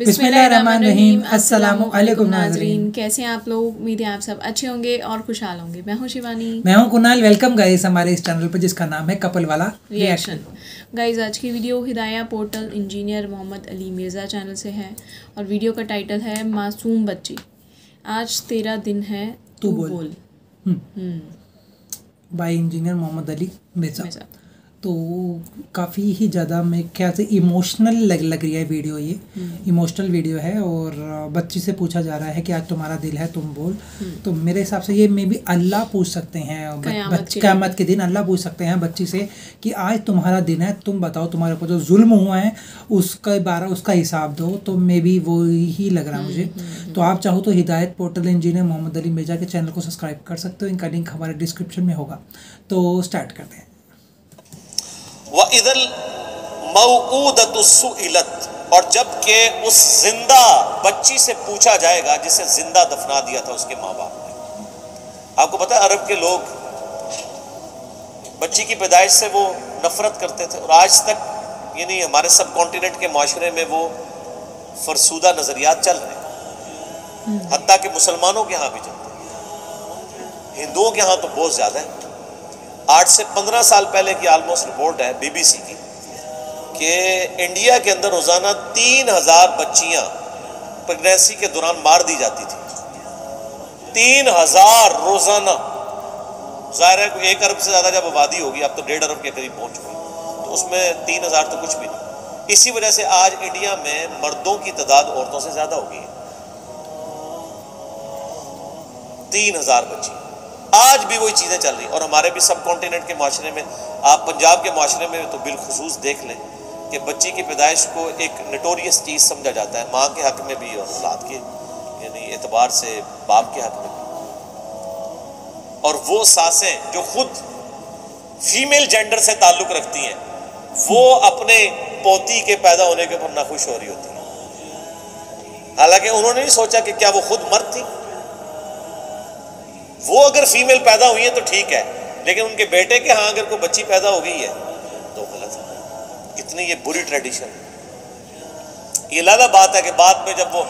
बिस्मिल्लाहिर्रहमानिर्रहीम। अस्सलाम वालेकुम नाजरीन। कैसे हैं आप लोग? उम्मीद है आप सब अच्छे होंगे और खुशहाल होंगे। मैं हूँ शिवानी। मैं हूँ कुणाल। वेलकम गाइस हमारे इस चैनल पर जिसका नाम है कपल वाला रिएक्शन गाइस आज की video Hidaya portal engineer Mohammad Ali Mirza channel से है और वीडियो का टाइटल है मासूम बच्ची। आज तेरा दिन है तू बोल, बोल। हम्म। By engineer Mohammad Ali Mirza. तो काफ़ी ही ज़्यादा मैं ख्याल से इमोशनल लग लग रही है वीडियो ये। इमोशनल हम्म। वीडियो है और बच्ची से पूछा जा रहा है कि आज तुम्हारा दिल है तुम बोल। हम्म। तो मेरे हिसाब से ये मे भी अल्लाह पूछ सकते हैं क़्यामत के दिन अल्लाह पूछ सकते हैं बच्ची से कि आज तुम्हारा दिन है तुम बताओ तुम्हारे ऊपर जो जुल्म हुआ है उसका बारह उसका हिसाब दो। तो मे भी वो ही लग रहा है मुझे। हम्म, तो आप चाहो तो हिदायत पोर्टल इंजीनियर मोहम्मद अली मिर्ज़ा के चैनल को सब्सक्राइब कर सकते हो। इनका लिंक हमारे डिस्क्रिप्शन में होगा। तो स्टार्ट करते हैं। व इदल मऊदतुसुइलत और जबकि उस ज़िंदा बच्ची से पूछा जाएगा जिसे ज़िंदा दफना दिया था उसके माँ बाप ने। आपको पता है अरब के लोग बच्ची की पैदाइश से वो नफरत करते थे और आज तक यानी हमारे सब कॉन्टिनेंट के माशरे में वो फरसूदा नज़रियात चल रहे हैं। हती कि मुसलमानों के यहाँ भी चलते हैं। हिंदुओं के यहाँ तो बहुत ज़्यादा है। आठ से पंद्रह साल पहले की ऑलमोस्ट रिपोर्ट है बीबीसी की, कि इंडिया के अंदर रोज़ाना तीन हज़ार बच्चियाँ प्रेगनेंसी के दौरान मार दी जाती थी। तीन हज़ार रोज़ाना। ज़ाहिर है एक अरब से ज़्यादा जब आबादी होगी, अब तो डेढ़ अरब के करीब पहुँच चुकी तो उसमें तीन हज़ार तो कुछ भी नहीं। इसी वजह से आज इंडिया में मर्दों की तादाद औरतों से ज़्यादा हो गई है। तीन हज़ार बच्ची आज भी वही चीज़ें चल रही और हमारे भी सब कॉन्टिनेंट के माशरे में, आप पंजाब के माशरे में तो बिलखसूस देख लें कि बच्ची की पैदाइश को एक नटोरियस चीज़ समझा जाता है। माँ के हक में भी और औलाद के, यानी एतबार से बाप के हक में भी। और वो सासें जो खुद फीमेल जेंडर से ताल्लुक़ रखती हैं, वो अपने पोती के पैदा होने के ऊपर नाखुश हो रही होती। हैं हालाँकि उन्होंने नहीं सोचा कि क्या वो खुद मर्द थी। वो अगर फीमेल पैदा हुई है तो ठीक है, लेकिन उनके बेटे के हाँ अगर कोई बच्ची पैदा हो गई है तो गलत है। कितनी ये बुरी ट्रेडिशन ये लादा बात है कि बाद में जब वो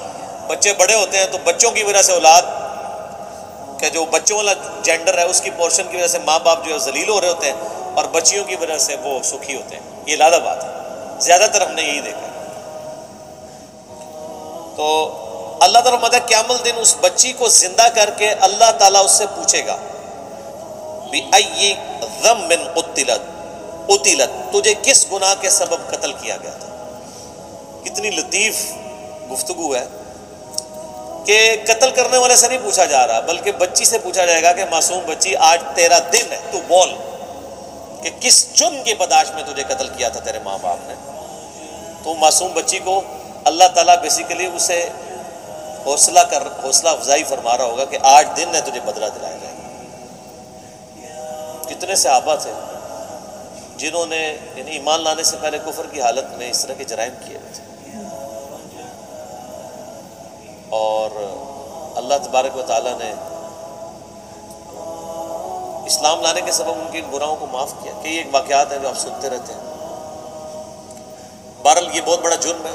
बच्चे बड़े होते हैं तो बच्चों की वजह से औलाद का जो बच्चों वाला जेंडर है, उसकी पोर्शन की वजह से माँ बाप जो है जलील हो रहे होते हैं, और बच्चियों की वजह से वो सुखी होते हैं। ये लादा बात है। ज़्यादातर हमने यही देखा तो अल्लाह तरमद क्यामल दिन उस बच्ची को ज़िंदा करके अल्लाह ताला उससे पूछेगा उतिलत उतिलत तुझे किस गुनाह के सबब कत्ल किया गया था? कितनी लतीफ गुफ्तगु है कि कत्ल करने वाले से नहीं पूछा जा रहा, बल्कि बच्ची से पूछा जाएगा कि, मासूम बच्ची, आज तेरा दिन है, तू बोल कि किस जुर्म के बदाश में तुझे कत्ल किया था तेरे माँ बाप ने? तो मासूम बच्ची को अल्लाह ताला बेसिकली उसे हौसला कर, हौसला अफजाई फरमा रहा होगा कि आज दिन है तुझे बदला दिलाया जाएगा कितने सहाबा थे, जिन्होंने, यानी ईमान लाने से पहले कुफर की हालत में इस तरह के जराइम किए थे। और अल्लाह तबारक व ताली ने इस्लाम लाने के सबब उनके गुनाहों को माफ़ किया। कई एक वाक़ात हैं जो आप सुनते रहते हैं। बहरल ये बहुत बड़ा जुर्म है।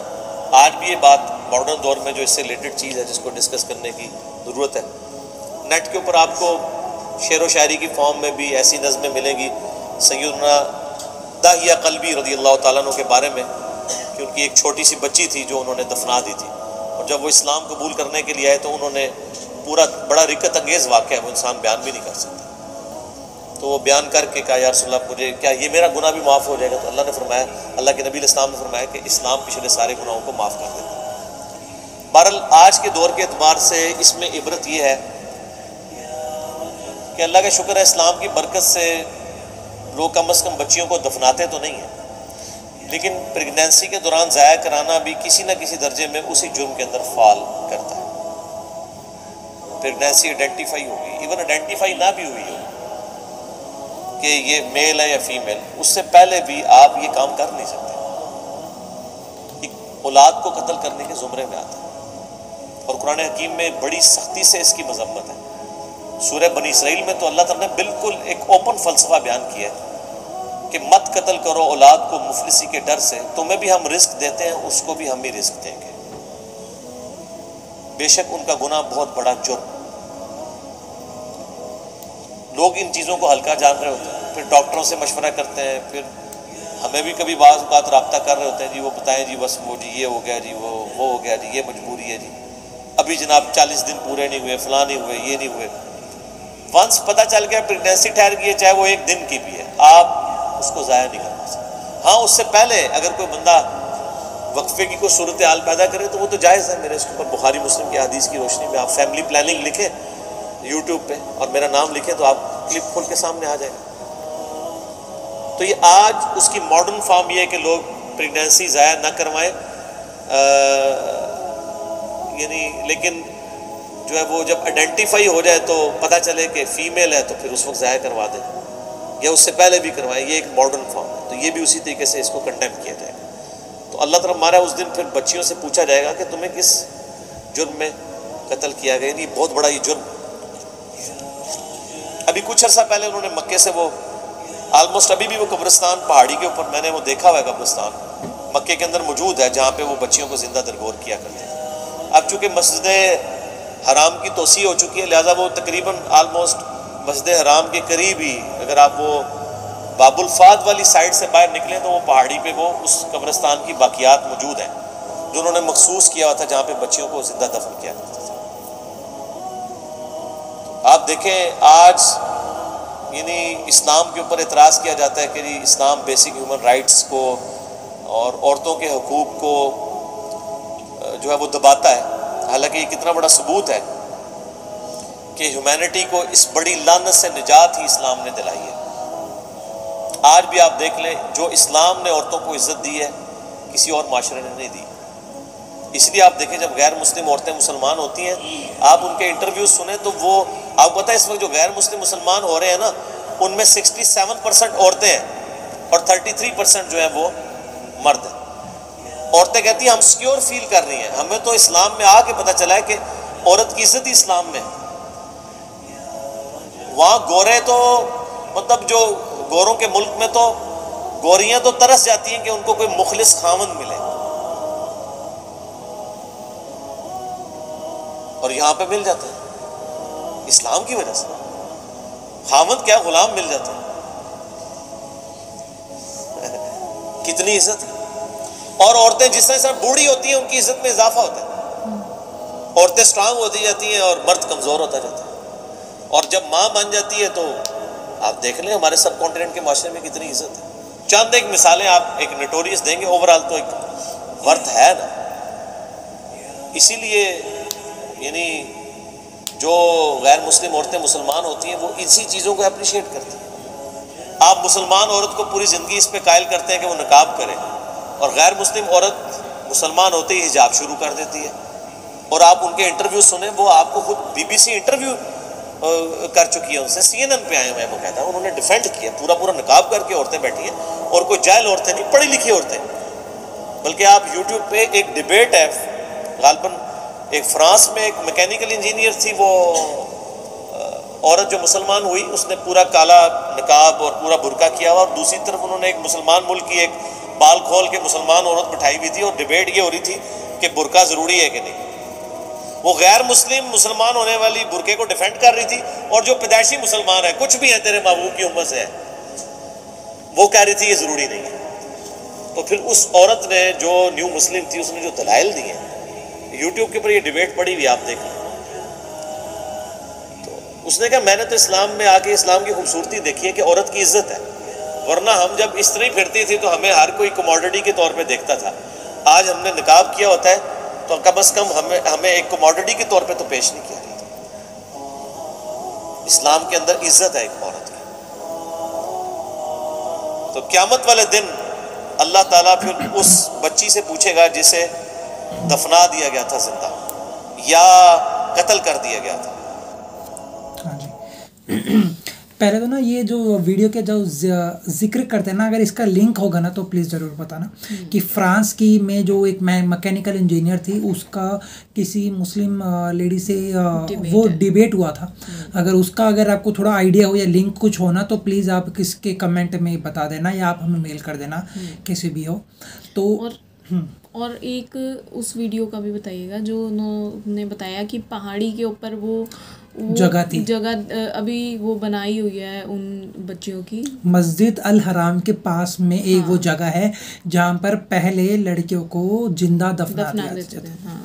आज भी ये बात मॉडर्न दौर में जो इससे रिलेटेड चीज़ है, जिसको डिस्कस करने की ज़रूरत है। नेट के ऊपर आपको शेर व शायरी की फॉर्म में भी ऐसी नज़में मिलेंगी सैदना दाहिया कलबी रदी अल्लाह तु के बारे में, कि उनकी एक छोटी सी बच्ची थी जो उन्होंने दफना दी थी। और जब वो इस्लाम कबूल करने के लिए आए तो उन्होंने पूरा बड़ा रिकत अंगेज़ वाक़ है वो इंसान बयान भी नहीं कर सकता। तो वो बयान करके कहा, यार सुल्ला मुझे क्या ये मेरा गुना भी माफ़ हो जाएगा? तो अल्लाह ने फरमाया, अल्लाह के नबी इस्लाम ने फरमाया कि इस्लाम पिछले सारे गुनाहों को माफ़ कर देता बहरल आज के दौर के अतबार से इसमें इबरत यह है कि अल्लाह का शुक्र है, इस्लाम की बरकत से लोग कम अज़ कम बच्चियों को दफनाते तो नहीं हैं। लेकिन प्रेगनेंसी के दौरान ज़ाया कराना भी किसी न किसी दर्जे में उसी जुर्म के अंदर फाल करता है। प्रेगनेंसी आइडेंटिफाई होगी, इवन आइडेंटिफाई ना भी हुई हो कि ये मेल है या फीमेल, उससे पहले भी आप ये काम कर नहीं सकते। औलाद को कत्ल करने के ज़ुमरे में आता है। और कुरान हकीम में बड़ी सख्ती से इसकी मजम्मत है। सूर्य बनी इसराइल में तो अल्लाह तला ने बिल्कुल एक ओपन फ़लसफ़ा बयान किया है कि मत कत्ल करो औलाद को मुफलिसी के डर से, तुम्हें भी हम रिस्क देते हैं, उसको भी हम ही रिस्क देंगे। बेशक उनका गुनाह बहुत बड़ा जुर्म। लोग इन चीज़ों को हल्का जान रहे होते हैं, फिर डॉक्टरों से मशवरा करते हैं, फिर हमें भी कभी बात बात रबता कर रहे होते हैं, जी वो बताएँ, जी बस वो जी, ये हो गया, जी वो वो हो गया, जी ये मजबूरी है, जी। अभी जनाब चालीस दिन पूरे नहीं हुए, फला नहीं हुए, ये नहीं हुए। वंस पता चल गया प्रेगनेंसी ठहर गई है, चाहे वो एक दिन की भी है। आप उसको ज़ाया नहीं करना सकते हाँ उससे पहले अगर कोई बंदा वक्फे की कोई सूरत हाल पैदा करे तो वो तो जायज़ है। मेरे इसके ऊपर बुखारी, मुस्लिम की हदीस की रोशनी में आप फैमिली प्लानिंग लिखें यूट्यूब पे, और मेरा नाम लिखें तो आप क्लिप खोल के सामने आ जाएगा। तो ये आज उसकी मॉडर्न फॉर्म ये है कि लोग प्रेगनेंसी ज़ाया ना करवाएँ। यानी लेकिन जो है वो जब आइडेंटिफाई हो जाए तो पता चले कि फ़ीमेल है तो फिर उस वक्त ज़ाया करवा दें। या उससे पहले भी करवाएँ, ये एक मॉडर्न फॉर्म है तो ये भी उसी तरीके से इसको कंडेम किया जाएगा। तो अल्लाह तरफ़ मारा उस दिन फिर बच्चियों से पूछा जाएगा कि तुम्हें किस जुर्म में कत्ल किया गया? ये बहुत बड़ा ये जुर्म अभी कुछ अर्सा पहले उन्होंने मक्के से वो आलमोस्ट अभी भी वो कब्रिस्तान पहाड़ी के ऊपर, मैंने वो देखा हुआ है कब्रिस्तान। मक्के के अंदर मौजूद है, जहाँ पे वो बच्चियों को ज़िंदा दरगोर किया करते थे अब चूँकि मस्जिद हराम की तोसी हो चुकी है, लिहाजा वो तकरीबन आलमोस्ट मस्जिद हराम के करीब ही, अगर आप वो बाबुल फाद वाली साइड से बाहर निकलें तो वो पहाड़ी पे वो उस कब्रस्तान की बाकियात मौजूद हैं, जो उन्होंने मखसूस किया हुआ था, जहाँ पे बच्चियों को ज़िंदा दफन किया करते थे। आप देखें, आज यानी इस्लाम के ऊपर एतराज़ किया जाता है कि इस्लाम बेसिक ह्यूमन राइट्स को और औरतों के हकूक़ को जो है वो दबाता है। हालाँकि ये कितना बड़ा सबूत है कि ह्यूमैनिटी को इस बड़ी लानत से निजात ही इस्लाम ने दिलाई है। आज भी आप देख लें, जो इस्लाम ने औरतों को इज़्ज़त दी है, किसी और माशरे ने नहीं दी। इसलिए आप देखें, जब गैर मुस्लिम औरतें मुसलमान होती हैं, आप उनके इंटरव्यू सुने तो वो, आपको पता है, इस वक्त जो गैर मुस्लिम मुसलमान हो रहे हैं ना, उनमें 67 परसेंट औरतें हैं और 33 परसेंट जो है वो मर्द हैं। औरतें कहती हैं, हम सिक्योर फील कर रही हैं। हमें तो इस्लाम में आके पता चला है कि औरत की इज़्ज़त इस्लाम में वहाँ गोरे तो मतलब जो गोरों के मुल्क में तो गोरियाँ तो तरस जाती हैं कि उनको कोई मुखलिस खामन मिले। और यहाँ पे मिल जाता है। इस्लाम की वजह से। खामद क्या गुलाम मिल जाता है? कितनी इज़्ज़त है। और औरतें जिस तरह बूढ़ी होती हैं, उनकी इज़्ज़त में इजाफा होता है। औरतें स्ट्रांग होती जाती हैं और मर्द कमज़ोर होता जाता है। और जब माँ बन जाती है तो आप देख लें, हमारे सब कॉन्टिनेंट के माशरे में कितनी इज़्ज़त है। चंद एक मिसालें आप एक नटोरियस देंगे ओवरऑल तो एक वर्थ है ना? इसीलिए, यानी जो गैर मुस्लिम औरतें मुसलमान होती हैं, वो इसी चीज़ों को अप्रिशिएट करती हैं। आप मुसलमान औरत को पूरी ज़िंदगी इस पर कायल करते हैं कि वो नकाब करे। और गैर मुस्लिम औरत मुसलमान होते ही हिजाब शुरू कर देती है। और आप उनके इंटरव्यू सुने, वो आपको खुद बीबीसी इंटरव्यू कर चुकी है उनसे। सी एन एन पे आए हुए हैं, वो कहता है, उन्होंने डिफेंड किया पूरा पूरा नकाब करके औरतें बैठी हैं। और कोई जायल औरतें नहीं पढ़ी लिखी औरतें। बल्कि आप यूट्यूब पे एक डिबेट है गालबन एक फ्रांस में एक मैकेनिकल इंजीनियर थी वो औरत जो मुसलमान हुई, उसने पूरा काला नकाब और पूरा बुरका किया और दूसरी तरफ़ उन्होंने एक मुसलमान मुल्क की एक बाल खोल के मुसलमान औरत बिठाई हुई थी और डिबेट ये हो रही थी कि बुरका ज़रूरी है कि नहीं। वो गैर मुस्लिम मुसलमान होने वाली बुरके को डिफेंड कर रही थी और जो पैदाइशी मुसलमान है, कुछ भी है तेरे महबूब की उम्र से। है वो कह रही थी, ये ज़रूरी नहीं है। तो फिर उस औरत ने जो न्यू मुस्लिम थी, उसने जो दलाइल दिए यूट्यूब के ऊपर ये डिबेट पड़ी हुई, आप देख तो उसने कहा, मैंने तो इस्लाम में आके इस्लाम की खूबसूरती देखी है कि औरत की इज़्ज़त है। वरना हम जब इस तरह फिरती थी तो हमें हर कोई कमोडिटी के तौर पे देखता था। आज हमने निकाब किया होता है तो कम अज़ कम हमें हमें एक कमोडिटी के तौर पे तो पेश नहीं किया जाता। इस्लाम के अंदर इज़्ज़त है एक औरत की। तो क्यामत वाले दिन अल्लाह ताला फिर उस बच्ची से पूछेगा जिसे दफना दिया गया था ज़िंदा, या कत्ल कर दिया गया था। हाँ जी। पहले तो ना ये जो वीडियो के जो ज़िक्र करते हैं ना अगर इसका लिंक होगा ना तो प्लीज़ ज़रूर बताना हम्म। कि फ्रांस की में जो एक मैकेनिकल इंजीनियर थी उसका किसी मुस्लिम लेडी से वो डिबेट हुआ था हम्म। अगर उसका अगर आपको थोड़ा आइडिया हो या लिंक कुछ हो ना तो प्लीज़ आप किसके कमेंट में बता देना या आप हमें मेल कर देना हम्म। किसी भी हो तो और और एक उस वीडियो का भी बताइएगा जो उन्होंने बताया कि पहाड़ी के ऊपर वो जगह थी जगह अभी वो बनाई हुई है उन बच्चियों की मस्जिद अल हराम के पास में एक हाँ। वो जगह है जहाँ पर पहले लड़कियों को ज़िंदा दफना, दफना देते थे हाँ।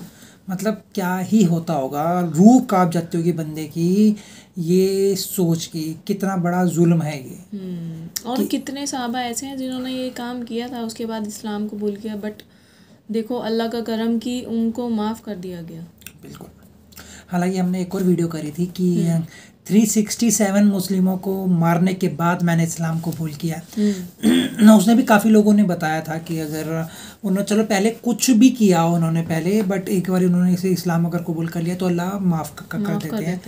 मतलब क्या ही होता होगा रूह काप जाती होगी बंदे की ये सोच की कितना बड़ा जुल्म है ये हम्म। और कि, कितने साहबा ऐसे हैं जिन्होंने ये काम किया था उसके बाद इस्लाम को भूल किया बट देखो अल्लाह का करम की उनको माफ़ कर दिया गया बिल्कुल हालाँकि हमने एक और वीडियो करी थी कि थ्री सिक्सटी सेवन मुस्लिमों को मारने के बाद मैंने इस्लाम को भूल किया। हम्म। उसने भी काफ़ी लोगों ने बताया था कि अगर उन्होंने चलो पहले कुछ भी किया उन्होंने पहले बट एक बार उन्होंने इसे इस्लाम अगर कबूल कर लिया तो अल्लाह माफ़ कर, कर, कर देते हैं।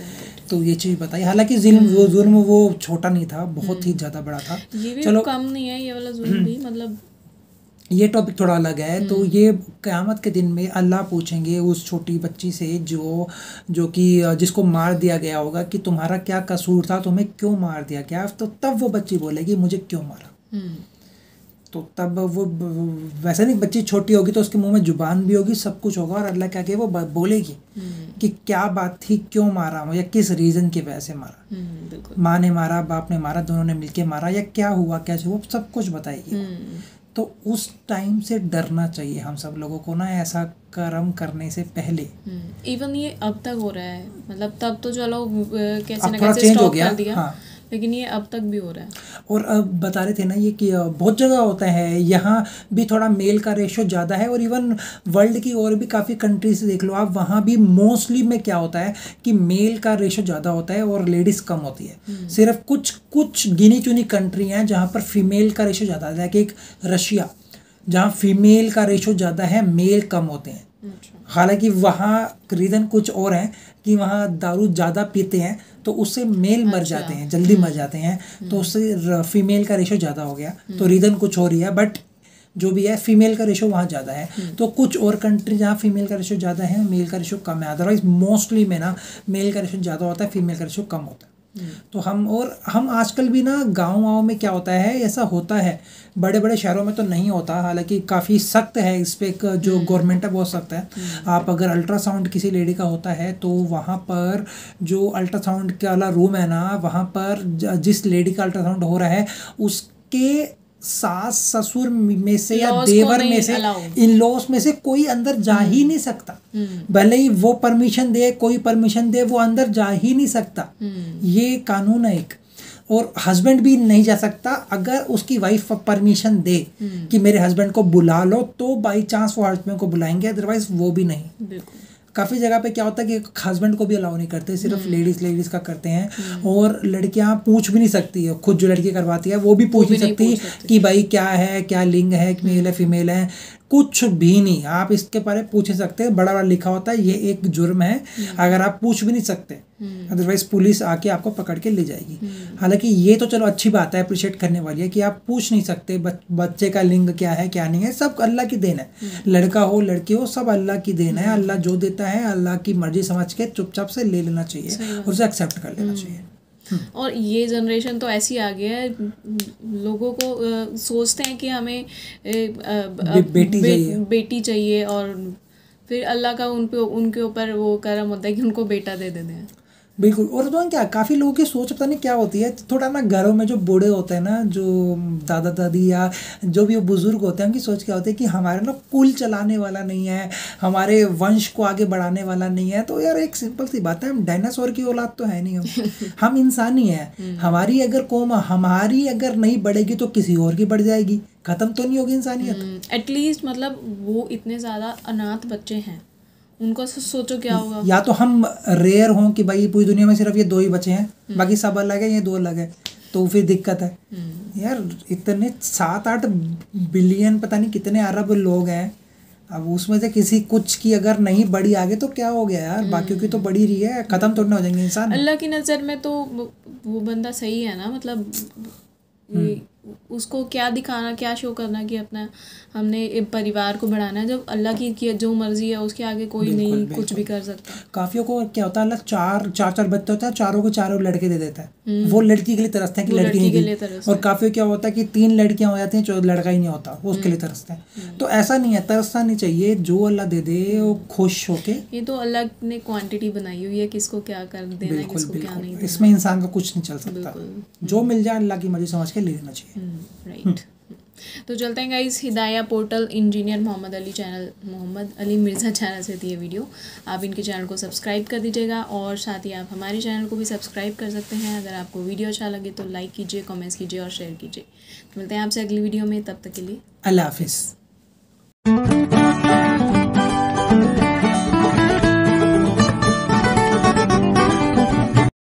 तो ये चीज़ बताई। हालाँकि जुल्म वो जुल्म वो छोटा नहीं था बहुत ही हम्म। ज़्यादा बड़ा था। ये भी चलो। कम नहीं है ये वाला जुल्म भी मतलब ये टॉपिक थोड़ा अलग है। तो हम्म। ये क़यामत के दिन में अल्लाह पूछेंगे उस छोटी बच्ची से जो जो कि जिसको मार दिया गया होगा कि तुम्हारा क्या कसूर था तुम्हें क्यों मार दिया गया? तो तब वो बच्ची बोलेगी मुझे क्यों मारा? हम्म। तो तब वो वैसे नहीं बच्ची छोटी होगी तो उसके मुँह में ज़ुबान भी होगी सब कुछ होगा और अल्लाह क्या कहे वो बोलेगी हम्म। कि क्या बात थी क्यों मारा या किस रीज़न की वजह से मारा? माँ ने मारा बाप ने मारा दोनों ने मिलके मारा या क्या हुआ कैसे वो सब कुछ बताएगी। तो उस टाइम से डरना चाहिए हम सब लोगों को ना ऐसा कर्म करने से पहले। इवन हम्म, ये अब तक हो रहा है। मतलब तब तो चलो कैसे ना कैसे स्टॉप कर दिया। हाँ. लेकिन ये अब तक भी हो रहा है और अब बता रहे थे ना ये कि बहुत जगह होता है यहाँ भी थोड़ा मेल का रेशो ज़्यादा है और इवन वर्ल्ड की और भी काफ़ी कंट्रीज़ देख लो आप वहाँ भी मोस्टली में क्या होता है कि मेल का रेशो ज़्यादा होता है और लेडीज़ कम होती है हम्म। सिर्फ़ कुछ कुछ गिनी चुनी कंट्री हैं जहाँ पर फीमेल का रेशो ज़्यादा है कि एक रशिया जहाँ फीमेल का रेशो ज़्यादा है मेल कम होते हैं अच्छा। हालाँकि वहाँ रीज़न कुछ और है कि वहाँ दारू ज़्यादा पीते हैं तो उससे मेल मर अच्छा। जाते हैं जल्दी मर जाते हैं तो हम्म। उससे फीमेल का रेशो ज़्यादा हो गया तो रीज़न हम्म। कुछ हो रही है बट जो भी है फीमेल का रेशो वहाँ ज़्यादा है हम्म। तो कुछ और कंट्री जहाँ फीमेल का रेशो ज़्यादा है मेल का रेशो कम है अदरवाइज़ मोस्टली में ना मेल का रेशो ज़्यादा होता है फीमेल का रेशो कम होता है तो हम और हम आजकल भी ना गाँव गाँव में क्या होता है ऐसा होता है बड़े बड़े शहरों में तो नहीं होता हालाँकि काफ़ी सख्त है इस पर जो गवर्नमेंट हम्म। है बहुत सख्त है हम्म। आप अगर अल्ट्रासाउंड किसी लेडी का होता है तो वहाँ पर जो अल्ट्रासाउंड वाला रूम है ना वहाँ पर जिस लेडी का अल्ट्रासाउंड हो रहा है उसके सास ससुर में से या देवर में से इन लॉस में से कोई अंदर जा ही हम्म। नहीं सकता। हम्म। भले ही वो परमिशन दे कोई परमिशन दे वो अंदर जा ही नहीं सकता। हम्म। ये कानून है एक। और हस्बैंड भी नहीं जा सकता अगर उसकी वाइफ परमिशन दे कि मेरे हस्बैंड को बुला लो तो बाई चांस वो हस्बैंड को बुलाएँगे अदरवाइज़ वो भी नहीं। काफ़ी जगह पे क्या होता है कि हस्बैंड को भी अलाउ नहीं करते सिर्फ़ लेडीज़ हम्म। लेडीज़ का करते हैं हम्म। और लड़कियाँ पूछ भी नहीं सकती है खुद जो लड़की करवाती है वो भी पूछ नहीं सकती कि भाई क्या है क्या लिंग है मेल है फीमेल है कुछ भी नहीं आप इसके बारे में पूछ सकते। हैं बड़ा बड़ा लिखा होता है ये एक जुर्म है हम्म। अगर आप पूछ भी नहीं सकते अदरवाइज़ हम्म। पुलिस आके आपको पकड़ के ले जाएगी। हम्म। हालाँकि ये तो चलो अच्छी बात है अप्रिशिएट करने वाली है कि आप पूछ नहीं सकते बच्चे का लिंग क्या है क्या नहीं है सब अल्लाह की देन है। लड़का हो लड़की हो सब अल्लाह की देन है। अल्लाह जो देता है अल्लाह की मर्ज़ी समझ के चुपचाप से ले लेना चाहिए उसे एक्सेप्ट कर लेना चाहिए। और ये जनरेशन तो ऐसी आ गया है लोगों को आ, सोचते हैं कि हमें ए, आ, आ, बेटी बे, चाहिए। बेटी चाहिए और फिर अल्लाह का उन पे उनके ऊपर वो करम होता है कि उनको बेटा दे देते हैं। बिल्कुल। और तो क्या काफ़ी लोगों की सोच पता नहीं क्या होती है थोड़ा ना घरों में जो बूढ़े होते हैं ना जो दादा दादी या जो भी बुज़ुर्ग होते हैं उनकी सोच क्या होती है कि हमारे ना कुल चलाने वाला नहीं है हमारे वंश को आगे बढ़ाने वाला नहीं है। तो यार एक सिंपल सी बात है हम डायनासोर की औलाद तो है नहीं हम। हम इंसान ही हैं। हम्म। हमारी अगर कौम हमारी अगर नहीं बढ़ेगी तो किसी और की बढ़ जाएगी। ख़त्म तो नहीं होगी इंसानियत। एटलीस्ट हम्म, मतलब वो इतने ज़्यादा अनाथ बच्चे हैं। उनका सोचो क्या होगा या तो हम रेयर हों कि भाई पूरी दुनिया में सिर्फ़ ये दो ही बचे हैं हम्म। बाकी सब अलग है ये दो अलग है तो फिर दिक्कत है हम्म। यार इतने सात आठ बिलियन पता नहीं कितने अरब लोग हैं अब उसमें से किसी कुछ की अगर नहीं बड़ी आगे तो क्या हो गया यार बाकियों की तो हम्म। बड़ी रही है खत्म तो नहीं हो जाएँगे इंसान अल्लाह की नज़र में तो वो बंदा सही है ना मतलब उसको क्या दिखाना क्या शो करना कि अपना हमने एक परिवार को बढ़ाना है। जब अल्लाह की, की जो मर्ज़ी है उसके आगे कोई बिल्कुल, नहीं बिल्कुल। कुछ भी कर सकता। काफियों को क्या होता है अल्लाह चार चार चार बच्चे होता है चारों को चारों लड़के दे देता है। वो लड़की के लिए तरसते हैं कि हम्म। लड़की लड़की के लिए तरसते और काफियों क्या होता है कि तीन लड़कियाँ हो जाती हैं जो लड़का ही नहीं होता वो उसके लिए हम्म। तरसते हैं। तो ऐसा नहीं है तरसना नहीं चाहिए जो अल्लाह दे दे वो खुश होके। ये तो अल्लाह ने क्वांटिटी बनाई हुई है किसको क्या कर देना है किसको क्या नहीं इसमें इंसान का कुछ नहीं चल सकता। जो मिल जाए अल्लाह की मर्ज़ी समझ के ले लेना चाहिए। राइट तो चलते हैं guys Hidaya portal engineer Mohammad Ali channel, Mohammad Ali Mirza channel से थी ये वीडियो. आप इनके चैनल को सब्सक्राइब कर दीजिएगा और साथ ही आप हमारे चैनल को भी सब्सक्राइब कर सकते हैं. अगर आपको वीडियो अच्छा लगे तो लाइक कीजिए कमेंट्स कीजिए और शेयर कीजिए. तो मिलते हैं आपसे अगली वीडियो में. तब तक के लिए अल्लाह हाफिज़.